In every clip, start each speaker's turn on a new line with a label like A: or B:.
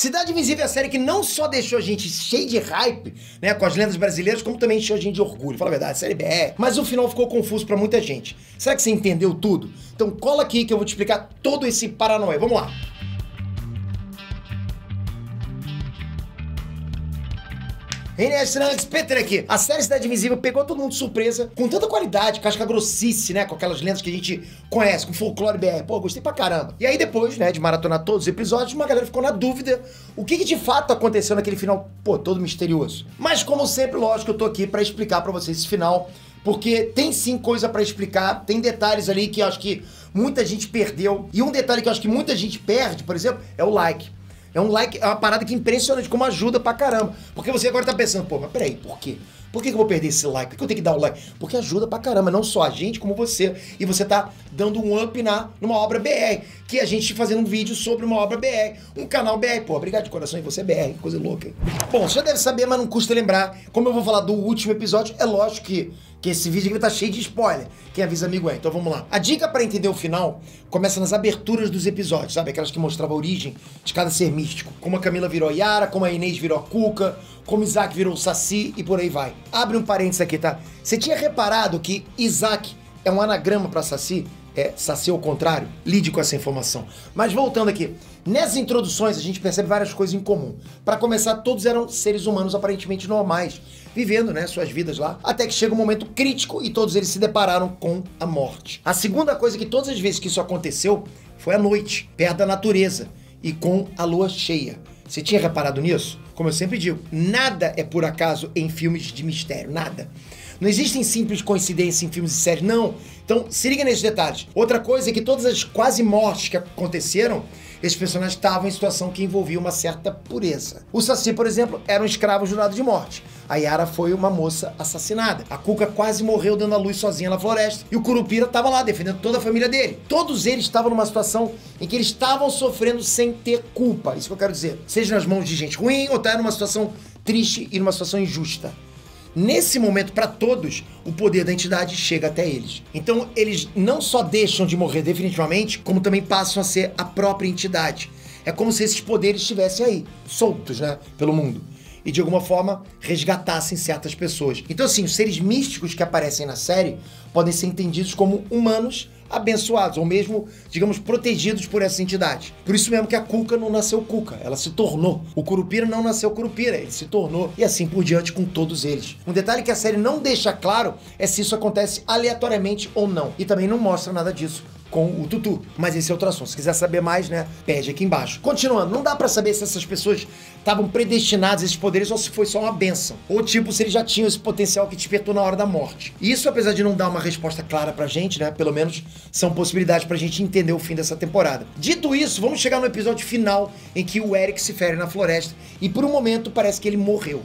A: Cidade Invisível é a série que não só deixou a gente cheio de hype, né, com as lendas brasileiras, como também encheu a gente de orgulho. Fala a verdade, série BR. Mas o final ficou confuso pra muita gente. Será que você entendeu tudo? Então cola aqui que eu vou te explicar todo esse paranoia. Vamos lá. NS Ranks, Peter aqui. A série Cidade Invisível pegou todo mundo de surpresa, com tanta qualidade, casca grossice, né? Com aquelas lendas que a gente conhece, com folclore BR. Pô, gostei pra caramba. E aí depois, né, de maratonar todos os episódios, uma galera ficou na dúvida o que, que de fato aconteceu naquele final, pô, todo misterioso. Mas como sempre, lógico, eu tô aqui pra explicar pra vocês esse final, porque tem sim coisa pra explicar, tem detalhes ali que eu acho que muita gente perdeu. E um detalhe que eu acho que muita gente perde, por exemplo, é o like. É um like, é uma parada que é impressionante, como ajuda pra caramba. Porque você agora tá pensando, pô, mas peraí, por quê? Por que, eu vou perder esse like? Por que eu tenho que dar o like? Porque ajuda pra caramba, não só a gente, como você. E você tá dando um up na, numa obra BR. Que a gente fazendo um vídeo sobre uma obra BR. Um canal BR. Pô, obrigado de coração e você é BR, coisa louca. Hein? Bom, você já deve saber, mas não custa lembrar. Como eu vou falar do último episódio, é lógico que que esse vídeo aqui estar cheio de spoiler. Quem avisa amigo é. Então vamos lá. A dica para entender o final começa nas aberturas dos episódios, sabe? Aquelas que mostravam a origem de cada ser místico. Como a Camila virou Yara, como a Inês virou a Cuca, como Isaac virou o Saci e por aí vai. Abre um parênteses aqui, tá? Você tinha reparado que Isaac é um anagrama para Saci? É Saci ao contrário? Lide com essa informação. Mas voltando aqui. Nessas introduções a gente percebe várias coisas em comum. Para começar, todos eram seres humanos aparentemente normais, vivendo né, suas vidas lá, até que chega um momento crítico e todos eles se depararam com a morte. A segunda coisa que todas as vezes que isso aconteceu foi à noite, perto da natureza e com a lua cheia. Você tinha reparado nisso? Como eu sempre digo, nada é por acaso em filmes de mistério, nada. Não existem simples coincidências em filmes e séries, não. Então, se liga nesses detalhes. Outra coisa é que todas as quase mortes que aconteceram esses personagens estavam em situação que envolvia uma certa pureza. O Saci, por exemplo, era um escravo jurado de morte. A Yara foi uma moça assassinada. A Cuca quase morreu dando a luz sozinha na floresta. E o Curupira estava lá defendendo toda a família dele. Todos eles estavam numa situação em que eles estavam sofrendo sem ter culpa. Isso que eu quero dizer. Seja nas mãos de gente ruim ou tá numa situação triste e numa situação injusta. Nesse momento, para todos, o poder da entidade chega até eles. Então, eles não só deixam de morrer definitivamente, como também passam a ser a própria entidade. É como se esses poderes estivessem aí, soltos, né, pelo mundo. E de alguma forma resgatassem certas pessoas. Então, assim, os seres místicos que aparecem na série podem ser entendidos como humanos abençoados, ou mesmo, digamos, protegidos por essa entidade. Por isso mesmo que a Cuca não nasceu Cuca, ela se tornou. O Curupira não nasceu Curupira, ele se tornou. E assim por diante com todos eles. Um detalhe que a série não deixa claro é se isso acontece aleatoriamente ou não. E também não mostra nada disso com o Tutu. Mas esse é outro assunto. Se quiser saber mais, né, pede aqui embaixo. Continuando, não dá para saber se essas pessoas estavam predestinadas a esses poderes ou se foi só uma benção. Ou tipo, se eles já tinham esse potencial que despertou na hora da morte. Isso, apesar de não dar uma resposta clara pra gente, né, pelo menos são possibilidades pra gente entender o fim dessa temporada. Dito isso, vamos chegar no episódio final em que o Eric se fere na floresta e por um momento parece que ele morreu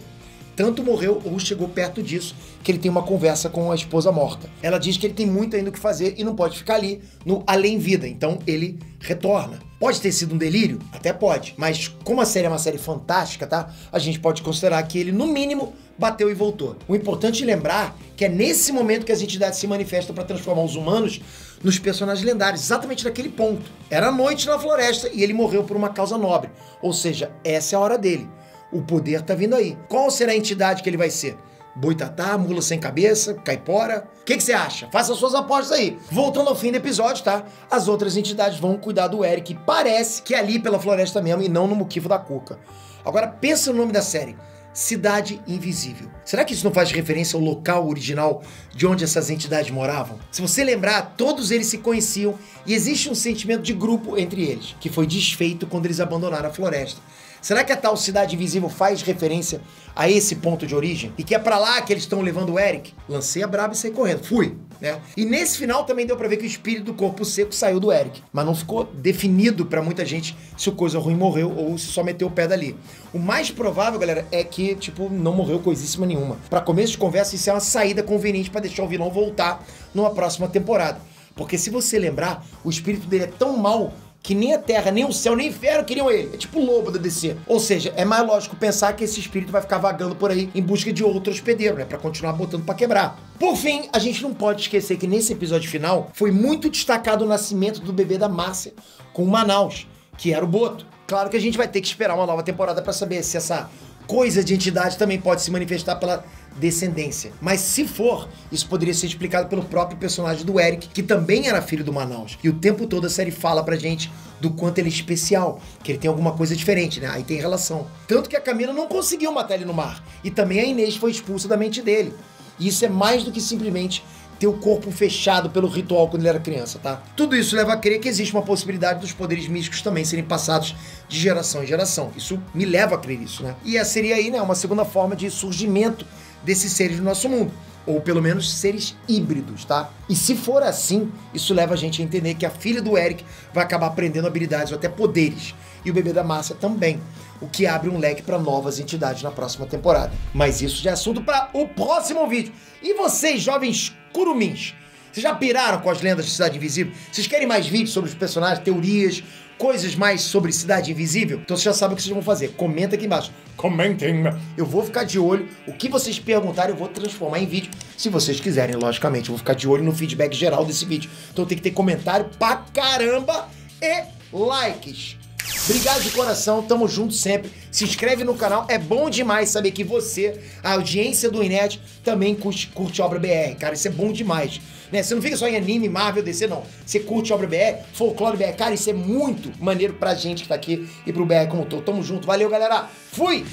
A: tanto morreu ou chegou perto disso que ele tem uma conversa com a esposa morta. Ela diz que ele tem muito ainda o que fazer e não pode ficar ali no além-vida, então ele retorna. Pode ter sido um delírio? Até pode, mas como a série é uma série fantástica, tá? A gente pode considerar que ele, no mínimo, bateu e voltou. O importante é lembrar que é nesse momento que as entidades se manifestam para transformar os humanos nos personagens lendários, exatamente naquele ponto. Era noite na floresta e ele morreu por uma causa nobre, ou seja, essa é a hora dele. O poder tá vindo aí. Qual será a entidade que ele vai ser? Boitatá, mula sem cabeça, caipora. O que, que você acha? Faça suas apostas aí. Voltando ao fim do episódio, tá? As outras entidades vão cuidar do Eric. Parece que é ali pela floresta mesmo e não no muquifo da Cuca. Agora pensa no nome da série. Cidade Invisível. Será que isso não faz referência ao local original de onde essas entidades moravam? Se você lembrar, todos eles se conheciam e existe um sentimento de grupo entre eles, que foi desfeito quando eles abandonaram a floresta. Será que a tal cidade invisível faz referência a esse ponto de origem? E que é para lá que eles estão levando o Eric? Lancei a braba e saí correndo. Fui, né? E nesse final também deu para ver que o espírito do corpo seco saiu do Eric. Mas não ficou definido para muita gente se o coisa ruim morreu ou se só meteu o pé dali. O mais provável, galera, é que, tipo, não morreu coisíssima nenhuma. Para começo de conversa, isso é uma saída conveniente para deixar o vilão voltar numa próxima temporada. Porque se você lembrar, o espírito dele é tão mal que nem a terra, nem o céu, nem o inferno queriam ele. É tipo o lobo da DC. Ou seja, é mais lógico pensar que esse espírito vai ficar vagando por aí em busca de outro hospedeiro, né? Pra continuar botando para quebrar. Por fim, a gente não pode esquecer que nesse episódio final foi muito destacado o nascimento do bebê da Márcia com Manaus, que era o Boto. Claro que a gente vai ter que esperar uma nova temporada para saber se essa coisa de entidade também pode se manifestar pela descendência. Mas se for, isso poderia ser explicado pelo próprio personagem do Eric, que também era filho do Manaus. E o tempo todo a série fala pra gente do quanto ele é especial, que ele tem alguma coisa diferente, né? Aí tem relação. Tanto que a Camila não conseguiu matar ele no mar. E também a Inês foi expulsa da mente dele. E isso é mais do que simplesmente ter o corpo fechado pelo ritual quando ele era criança, tá? Tudo isso leva a crer que existe uma possibilidade dos poderes místicos também serem passados de geração em geração. Isso me leva a crer isso, né? E essa seria aí, né, uma segunda forma de surgimento desses seres do nosso mundo. Ou pelo menos seres híbridos, tá? E se for assim, isso leva a gente a entender que a filha do Eric vai acabar aprendendo habilidades ou até poderes. E o bebê da Márcia também. O que abre um leque para novas entidades na próxima temporada. Mas isso já é assunto para o próximo vídeo. E vocês, jovens curumins, vocês já piraram com as lendas de Cidade Invisível? Vocês querem mais vídeos sobre os personagens, teorias, coisas mais sobre Cidade Invisível? Então vocês já sabem o que vocês vão fazer. Comenta aqui embaixo. Comentem. Eu vou ficar de olho. O que vocês perguntarem, eu vou transformar em vídeo. Se vocês quiserem, logicamente. Eu vou ficar de olho no feedback geral desse vídeo. Então tem que ter comentário pra caramba e likes. Obrigado de coração, tamo junto sempre. Se inscreve no canal, é bom demais saber que você, a audiência do Inet, também curte, curte obra BR, cara. Isso é bom demais. Né? Você não fica só em anime, Marvel, DC, não. Você curte obra BR, folclore BR. Cara, isso é muito maneiro pra gente que tá aqui e pro BR como todo. Tamo junto. Valeu, galera. Fui!